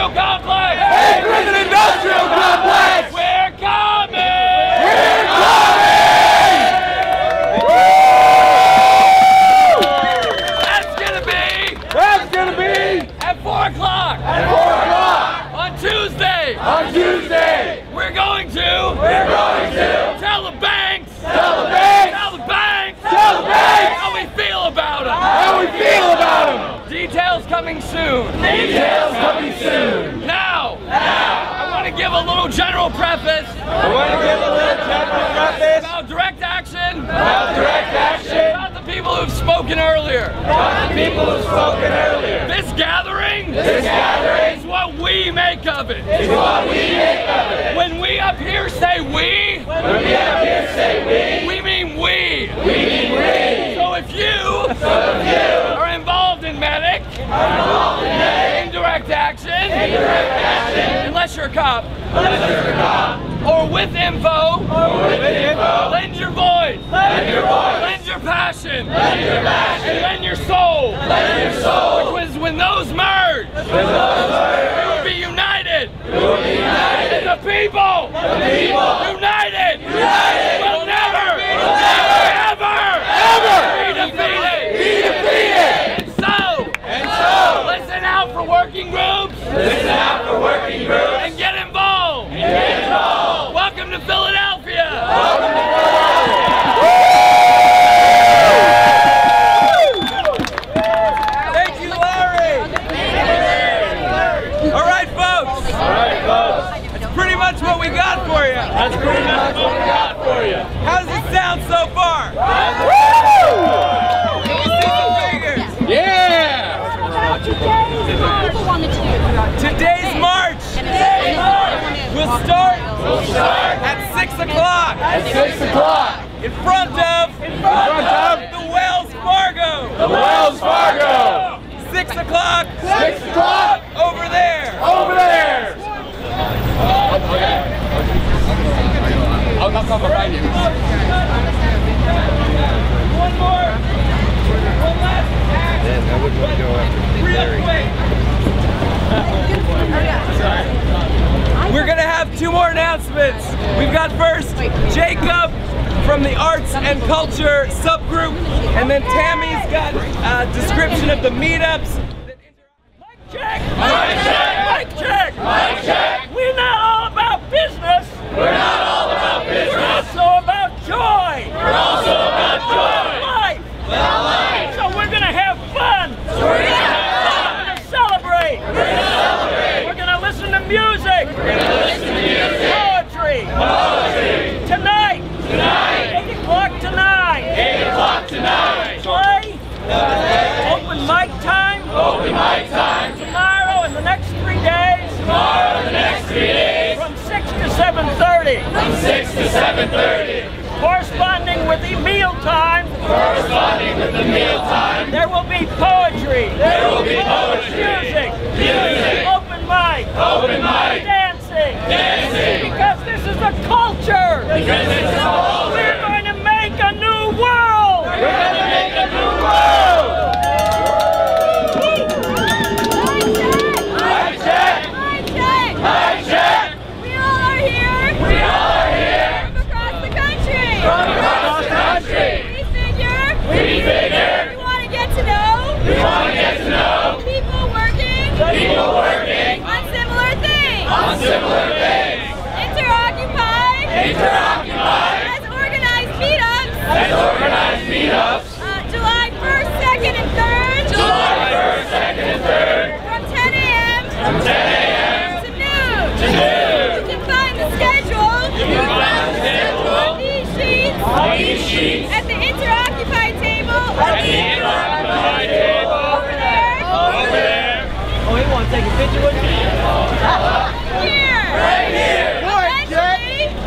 industrial complex! Hey, prison industrial complex! We're coming! We're coming! That's gonna be That's gonna be at 4 o'clock at 4 o'clock on Tuesday. on Tuesday. We're going to We're going to tell the banks, tell the banks tell the banks Tell the banks! how we feel about them. how we feel about them. Details coming soon. Details coming soon. Now, Now. I want to give a little general preface I want to give a little general preface about direct action, about direct action about the people who've spoken earlier. about the people who've spoken earlier. This gathering This gathering is what we make of it. is what we make of it. When we up here say we, When we up here say we We mean we. we, mean we. So if you So if you are involved in medic, are involved in that, indirect unless you're a cop, unless you're a cop, or with info, or with info, lend your voice, lend your voice, lend your passion, lend your passion, lend your soul. lend your soul. Because when those merge, With those words, we will be united. we will be united. The people, The people, united, United. will never, will never, ever, ever be defeated. O'clock at 6 o'clock in front of in front of the Wells Fargo. the Wells Fargo. 6 o'clock 6 o'clock over there. over there. I'll, I'll come behind you. One more. One last act. Real quick. We're gonna have two more announcements. We've got first Jacob from the arts and culture subgroup, and then Tammy's got a description of the meetups. Mic check! Mic check! Mic check! Mic check! We're not all about business. We're not all about We're business. also about joy. We're also about joy. Life. About life. So we're gonna have fun. We're gonna have fun. We're gonna celebrate. We're gonna celebrate. We're gonna listen to music. We're gonna listen to music. Poetry. Poetry. Tonight. Tonight. Eight o'clock tonight. 8 o'clock tonight. Play. Open mic time. Open mic time. Tomorrow and the next three days. Tomorrow and the next three days. From 6 to 7.30. From 6 to 7.30. Corresponding with the meal time. Corresponding with the meal time. There will be poetry. There will be poetry. Music. Music. Open mic. Open mic. Dancing. Dancing. Because this is a culture. Because it's a culture. We're going to make a new world. We're gonna make a new world. Mic check. Mic check. We all are here. We all are here From across the country. from across the country. We figure. We figure We want to get to know. we want to get to know People working. people working On similar things. on similar things. InterOccupy. InterOccupy Has organized meetups. and organized meetups Uh, July 1st, 2nd, and 3rd. July 1st, 2nd, and 3rd From 10 a.m. from 10 a.m. to noon. to noon. You can find the schedule. You can find the schedule on these sheets. on these sheets At the InterOccupy table. at the InterOccupy table Over there. over there. Oh, you want to take a picture with me? Here. Right here. Eventually, eventually,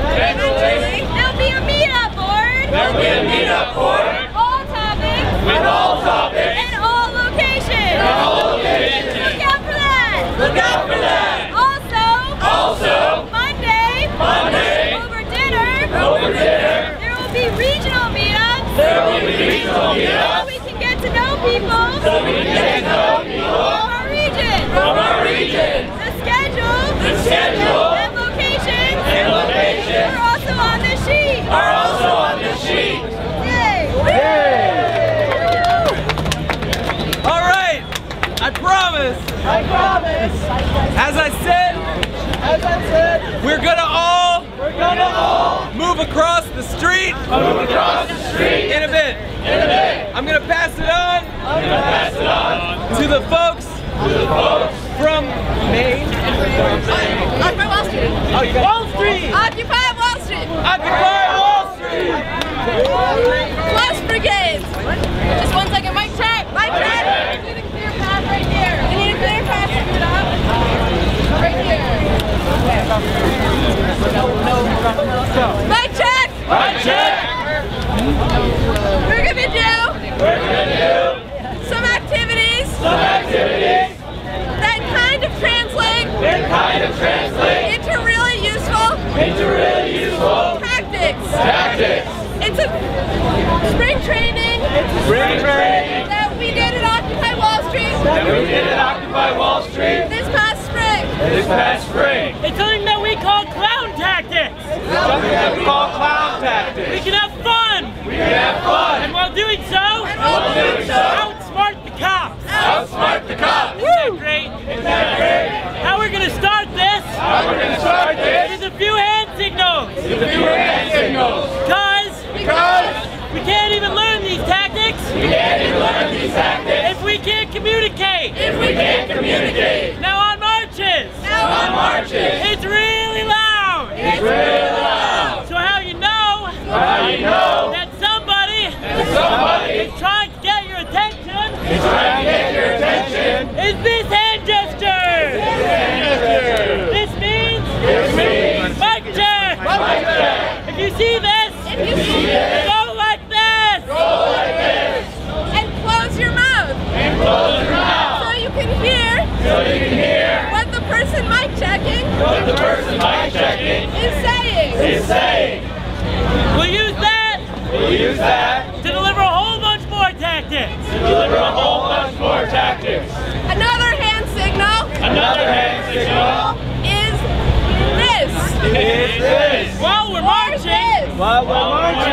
there'll be a meetup board. There'll be a meetup board All topics. with all topics And all locations. and all locations. Look out for that. Look out for that. Also, Also, Monday, Monday, over dinner, over dinner, there will be regional meetups. there will be regional So meetups we can get to know people so we can get to know people from our region. from our region. I promise. As I said, as I said, we're gonna all, we're gonna all move across the street. Move across the street. In a bit. In a bit. I'm gonna pass it on. I'm gonna pass it on to the folks. To the folks from Maine. Occupy Wall Street. Oh, you Wall Street. Occupy Wall Street. Occupy Wall Street. Plus brigades. Just one second. Mic check. Mic check. We need a clear path right here. We need a clear path. Scoot up. Right here. Mic check. Mic check. We're gonna do. We're gonna do. Some activities. Some activities. That kind of translate. That kind of translate. Into really useful. Into really useful. Tactics. Tactics. It's a spring training. it's Spring training. That we did at Occupy Wall Street. That we did at Occupy Wall Street. This past spring. This past spring. It's something that we call clown tactics. Something that we call clown tactics. We can have fun. We can have fun. And while doing so, and while doing so, outsmart the cops. Outsmart the cops. Isn't that great? Isn't that great? How we're gonna start this? How we're gonna start this? Is a few hand signals. Is a few hand signals. Because Because we can't even learn these tactics. we can't even learn these tactics if we can't communicate. if we can't communicate. Now on marches. Now On marches. It's really loud. It's really loud. So how you know How you know that somebody that somebody is trying to get your attention is trying to get your attention? is this hand gesture. This hand gesture. This means This means mic check. mic check. If you see this, If you see it, go like this. Go like this and close your mouth and close your mouth so you can hear so you can hear what the person mic checking what the person mic checking is saying. is saying. We'll use that We'll use that to deliver a whole bunch more tactics. to deliver a whole bunch more tactics. Another hand signal Another hand signal While we're marching.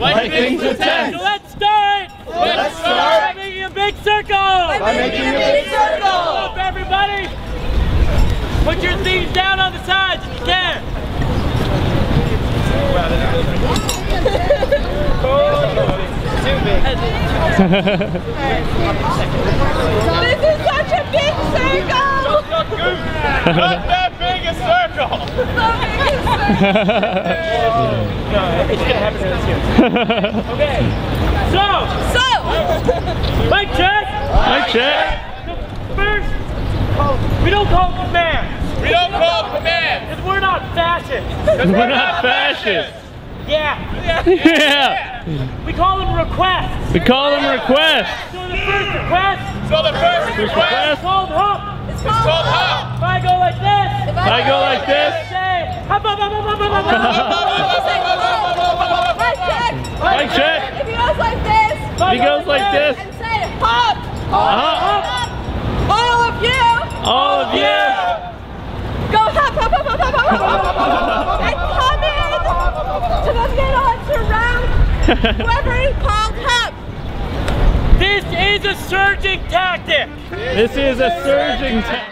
with tents. Like things with So let's start! Let's By start. making a big circle! By making a big circle. Up, everybody! Put your things down on the sides if you can. This is such a big circle. Not that big a circle. Okay. So, So, mic check. Mic check. First, we don't call commands We don't call commands. because we're not fascists. We're not fascists. Yeah, Yeah. we call them requests. We call them requests. So the first request So the first is request called hop. It's called hop. If I go like this. If I, I go, go like this. Say, hop, hop, hop, hop, hop, hop, hop. Right check. Right check. If he goes like this. If he goes like this. And say, hop. Hop. Hop. All of you. All of you. Go hop, hop, hop, hop, hop, hop, hop. And come in to the middle and surround whoever is a surging tactic. This is a surging tactic.